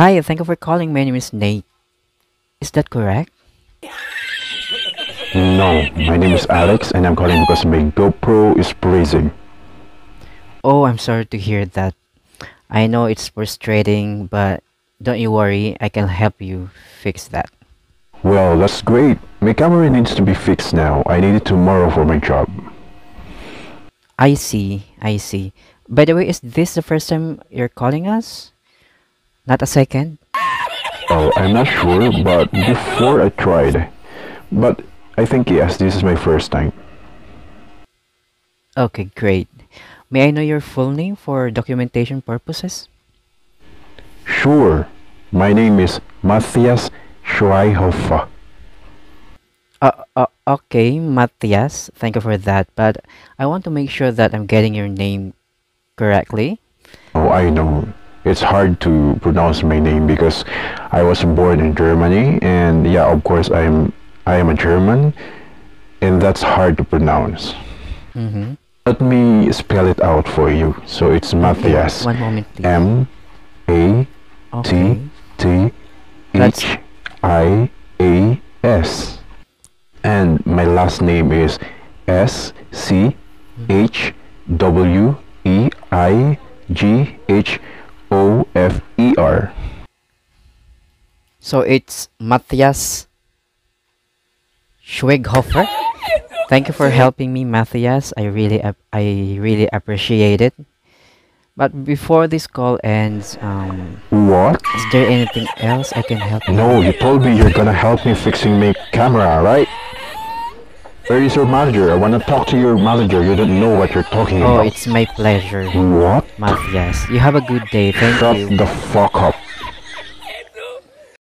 Hi, thank you for calling. My name is Nate. Is that correct? No, my name is Alex and I'm calling because my GoPro is freezing. Oh, I'm sorry to hear that. I know it's frustrating, but don't you worry, I can help you fix that. Well, that's great. My camera needs to be fixed now. I need it tomorrow for my job. I see, I see. By the way, is this the first time you're calling us? Not a second? Oh, I'm not sure, but before I tried. But I think yes, this is my first time. Okay, great. May I know your full name for documentation purposes? Sure. My name is Matthias Schweighofer. Uh, uh, okay, Matthias, thank you for that, but I want to make sure that I'm getting your name correctly. Oh, I know. It's hard to pronounce my name because I was born in Germany and yeah, of course I am I am a German and that's hard to pronounce. Mm-hmm. Let me spell it out for you. So it's Matthias. One moment, please. M A. T T H I A S. And my last name is S C H W E I G H So it's Matthias Schweghofer. Thank you for helping me, Matthias. I really, I really appreciate it. But before this call ends, um, What? is there anything else I can help you? No, you told me you're gonna help me fixing my camera, right? Where is your manager? I wanna talk to your manager. You don't know what you're talking Oh, about. Oh, it's my pleasure, What? Matthias. You have a good day. Thank Shut you. the fuck up.